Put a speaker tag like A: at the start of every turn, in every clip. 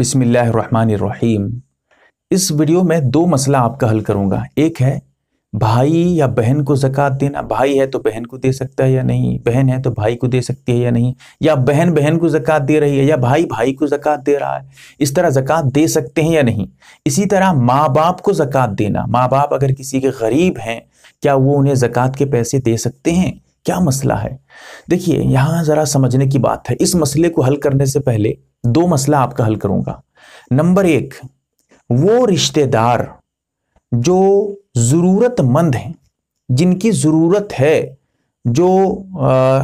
A: بسم اللہ الرحمن الرحیم۔ اس ویڈیو میں دو مسئلہ آپ کا حل کروں گا۔ ایک ہے، بھائی یا بہن کو زکوٰۃ دینا، بھائی ہے تو بہن کو دے سکتا ہے یا نہیں؟ بہن ہے تو بھائی کو دے سکتی ہے یا نہیں؟ یا بہن بہن کو زکوٰۃ دے رہی ہے یا بھائی بھائی کو زکوٰۃ دے رہا ہے؟ اس طرح زکوٰۃ دے سکتے ہیں یا نہیں؟ اسی طرح ماں باپ کو زکوٰۃ دینا۔ ماں باپ اگر کسی کے غریب ہیں، کیا وہ انہیں زکوٰۃ کے پیسے دے سکتے ہیں؟ کیا مسئلہ ہے؟ دیکھیے، یہاں ذرا سمجھنے کی بات ہے۔ اس مسئلے کو حل کرنے سے پہلے دو مسئلہ آپ کا حل کروں گا۔ نمبر ایک، وہ رشتہ دار جو ضرورت مند ہیں، جن کی ضرورت ہے، جو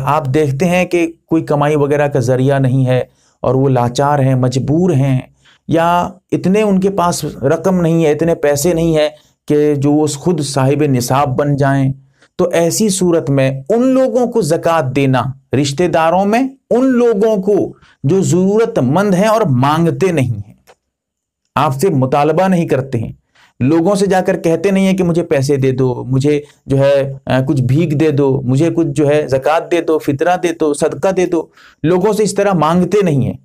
A: آپ دیکھتے ہیں کہ کوئی کمائی وغیرہ کا ذریعہ نہیں ہے اور وہ لاچار ہیں، مجبور ہیں، یا اتنے ان کے پاس رقم نہیں ہے، اتنے پیسے نہیں ہے کہ جو اس خود صاحب نصاب بن جائیں۔ تو ایسی صورت میں ان لوگوں کو زکوٰۃ دینا، رشتہ داروں میں ان لوگوں کو جو ضرورت مند ہیں اور مانگتے نہیں ہیں۔ آپ سے مطالبہ نہیں کرتے ہیں۔ لوگوں سے جا کر کہتے نہیں ہیں کہ مجھے پیسے دے دو، مجھے جو ہے کچھ بھیگ دے دو، مجھے کچھ جو ہے زکوٰۃ دے دو، فطرہ دے دو، صدقہ دے دو۔ لوگوں سے اس طرح مانگتے نہیں ہیں۔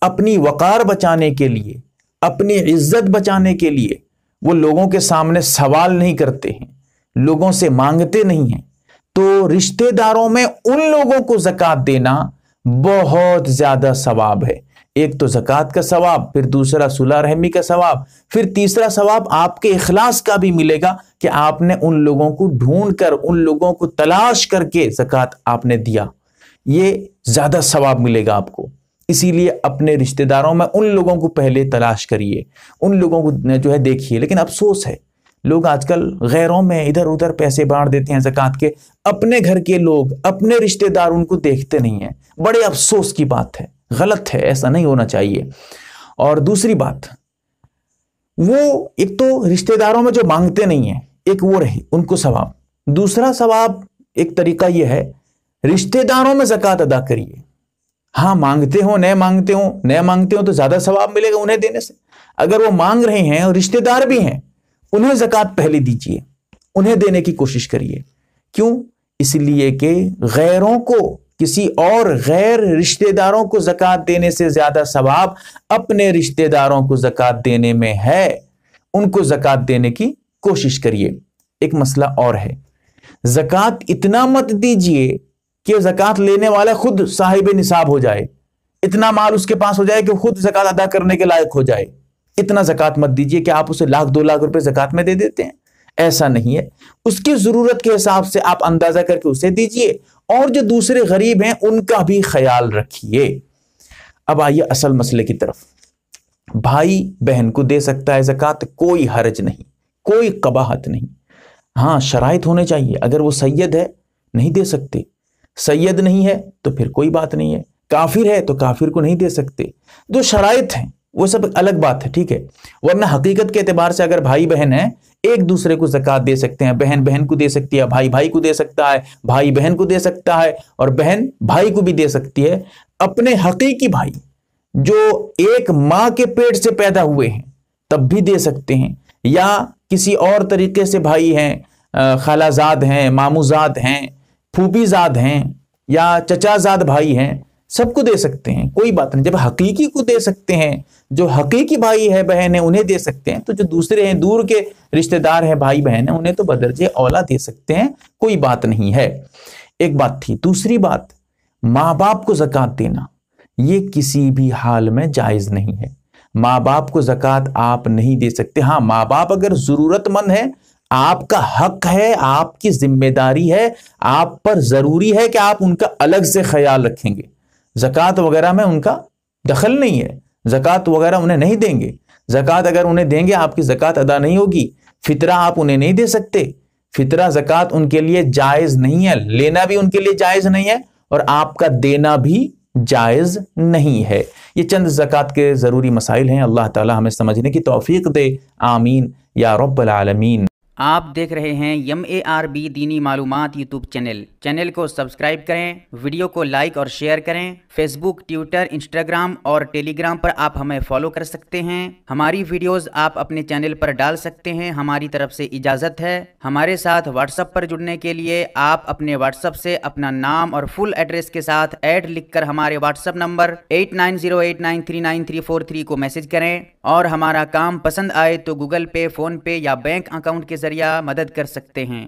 A: اپنی وقار بچانے کے لیے، اپنی عزت بچانے کے لیے وہ لوگوں کے سامنے سوال نہیں کرتے ہیں۔ لوگوں سے مانگتے نہیں ہیں۔ تو رشتہ داروں میں ان لوگوں کو زکوٰۃ دینا بہت زیادہ ثواب ہے۔ ایک تو زکوٰۃ کا ثواب، پھر دوسرا صلح رحمی کا ثواب، پھر تیسرا ثواب آپ کے اخلاص کا بھی ملے گا کہ آپ نے ان لوگوں کو ڈھونڈ کر، ان لوگوں کو تلاش کر کے زکوٰۃ آپ نے دیا۔ یہ زیادہ ثواب ملے گا آپ کو۔ اسی لیے اپنے رشتہ داروں میں ان لوگوں کو پہلے تلاش کریے۔ ان لوگوں کو جو ہے دیکھیے، لیکن افسوس ہے لوگ آج کل غیروں میں ادھر ادھر پیسے بانٹ دیتے ہیں زکوٰۃ کے۔ اپنے گھر کے لوگ، اپنے رشتہ دار ان کو دیکھتے نہیں ہیں۔ بڑے افسوس کی بات ہے، غلط ہے، ایسا نہیں ہونا چاہیے۔ اور دوسری بات، وہ ایک تو رشتہ داروں میں جو مانگتے نہیں ہیں، ایک وہ رہی ان کو ثواب۔ دوسرا ثواب، ایک طریقہ یہ ہے، رشتہ داروں میں زکوٰۃ ادا کریے۔ ہاں مانگتے ہوں نئے مانگتے ہوں نئے مانگتے ہوں تو زیادہ ثواب ملے گا انہیں دینے سے۔ اگر وہ مانگ رہے ہیں اور رشتہ دار بھی ہیں انہیں زکوٰۃ پہلے دیجیے انہیں دینے کی کوشش کریے۔ کیوں؟ اس لیے کہ غیروں کو، کسی اور غیر رشتہ داروں کو زکوٰۃ دینے سے زیادہ ثواب اپنے رشتہ داروں کو زکوٰۃ دینے میں ہے، ان کو زکوٰۃ دینے کی کوشش کریے۔ ایک مسئلہ اور ہے۔ زکوٰۃ اتنا مت دیجیے کہ زکوٰۃ لینے والا خود صاحب نصاب ہو جائے۔ اتنا مال اس کے پاس ہو جائے کہ خود زکوٰۃ ادا کرنے کے لائق ہو جائے۔ اتنا زکوٰۃ مت دیجیے کہ آپ اسے لاکھ، دو لاکھ روپے زکوٰۃ میں دے دیتے ہیں۔ ایسا نہیں ہے۔ اس کی ضرورت کے حساب سے آپ اندازہ کر کے اسے دیجیے اور جو دوسرے غریب ہیں، ان کا بھی خیال رکھیے۔ اب آئیے اصل مسئلے کی طرف۔ بھائی بہن کو دے سکتا ہے زکوٰۃ، کوئی حرج نہیں، کوئی قباحت نہیں۔ ہاں شرائط ہونے چاہیے۔ اگر وہ سید ہے، نہیں دے سکتے۔ سید نہیں ہے تو پھر کوئی بات نہیں ہے۔ کافر ہے تو کافر کو نہیں دے سکتے۔ جو شرائط ہیں وہ سب الگ بات ہے، ٹھیک ہے۔ ورنہ حقیقت کے اعتبار سے اگر بھائی بہن ہیں، ایک دوسرے کو زکوٰۃ دے سکتے ہیں، بہن بہن کو دے سکتی ہے، بھائی بھائی کو دے سکتا ہے، بھائی بہن کو دے سکتا ہے اور بہن بھائی کو بھی دے سکتی ہے۔ اپنے حقیقی بھائی جو ایک ماں کے پیٹ سے پیدا ہوئے ہیں، تب بھی دے سکتے ہیں۔ یا کسی اور طریقے سے بھائی ہیں خالہ زاد ہیں مامو زاد ہیں، پھوپھی زاد ہیں، یا چچا زاد بھائی ہیں سب کو دے سکتے ہیں، کوئی بات نہیں۔ جب حقیقی کو دے سکتے ہیں، جو حقیقی بھائی ہے بہن ہے انہیں دے سکتے ہیں۔ تو جو دوسرے ہیں، دور کے رشتہ دار ہیں، بھائی بہن ہیں، انہیں تو بدرجے اولا دے سکتے ہیں۔ کوئی بات نہیں ہے۔ ایک بات تھی۔ دوسری بات، ماں باپ کو زکوٰۃ دینا، یہ کسی بھی حال میں جائز نہیں ہے۔ ماں باپ کو زکوٰۃ آپ نہیں دے سکتے۔ ہاں ماں باپ اگر ضرورت مند ہے آپ کا حق ہے، آپ کی ذمہ داری ہے، آپ پر ضروری ہے کہ آپ ان کا الگ سے خیال رکھیں گے۔ زکوٰۃ وغیرہ میں ان کا دخل نہیں ہے۔ زکوٰۃ وغیرہ انہیں نہیں دیں گے۔ زکوٰۃ اگر انہیں دیں گے، آپ کی زکوٰۃ ادا نہیں ہوگی۔ فطرہ آپ انہیں نہیں دے سکتے۔ فطرہ زکوٰۃ ان کے لیے جائز نہیں ہے۔ لینا بھی ان کے لیے جائز نہیں ہے اور آپ کا دینا بھی جائز نہیں ہے۔ یہ چند زکوٰۃ کے ضروری مسائل ہیں۔ اللہ تعالی ہمیں سمجھنے کی توفیق دے۔ آمین۔ یا رب العالمین۔
B: آپ دیکھ رہے ہیں یم اے آر بی دینی معلومات یوٹیوب چینل۔ چینل کو سبسکرائب کریں، ویڈیو کو لائک اور شیئر کریں۔ فیس بک، ٹویٹر، انسٹاگرام اور ٹیلی گرام پر آپ ہمیں فالو کر سکتے ہیں۔ ہماری ویڈیوز آپ اپنے چینل پر ڈال سکتے ہیں۔ ہماری طرف سے اجازت ہے۔ ہمارے ساتھ واٹس اپ پر جڑنے کے لیے آپ اپنے واٹس اپ سے اپنا نام اور فل ایڈریس کے ساتھ ایڈ لکھ کر ہمارے WhatsApp number eight nine zero eight nine three nine three four three کو میسج کریں۔ اور ہمارا کام پسند آئے تو گوگل پے، فون پے یا بینک اکاؤنٹ کے ذریعہ مدد کر سکتے ہیں۔